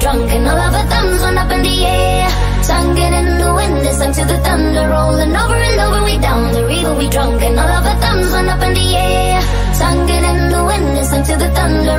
drunk and all of our thumbs went up in the air. Tongue in the wind, listen to the thunder rolling over and over We down the river, we drunk and all of our thumbs went up in the air. Tongue in the wind, listen to the thunder